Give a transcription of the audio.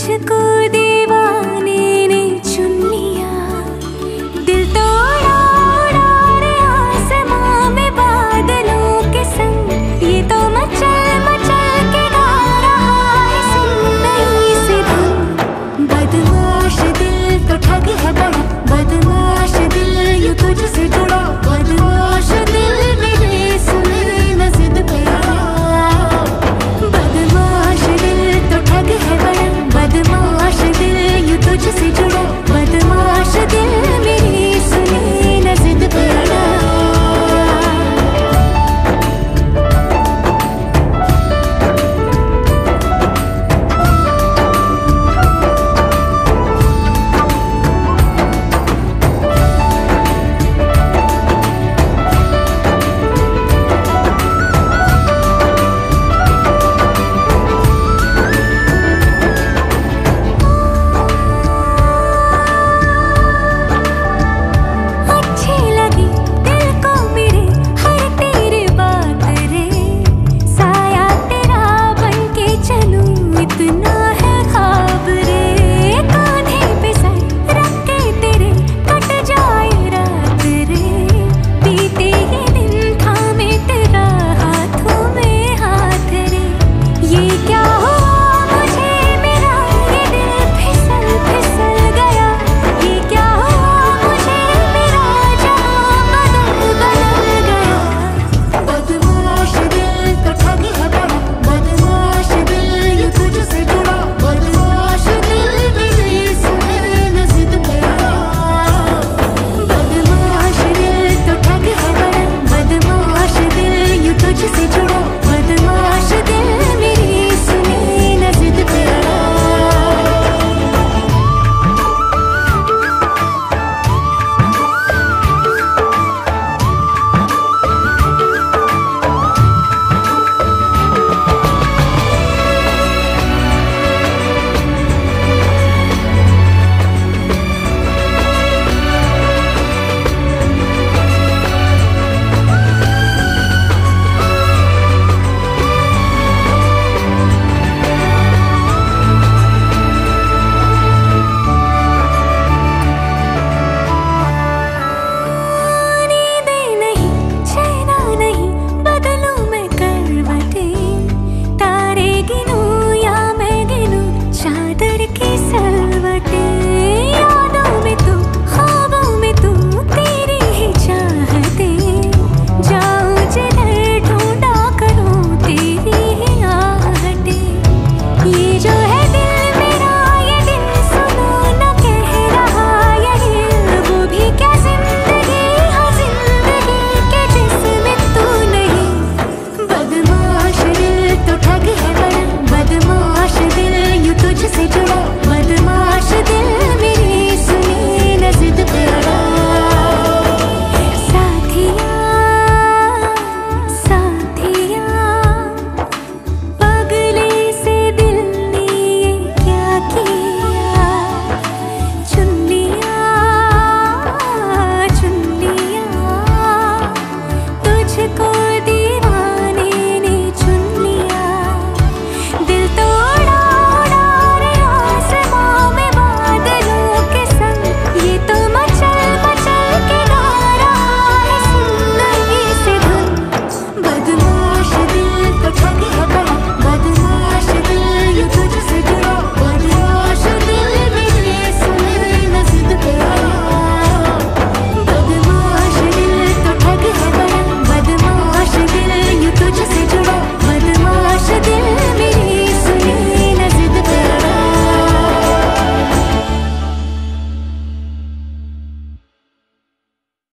मुझको दे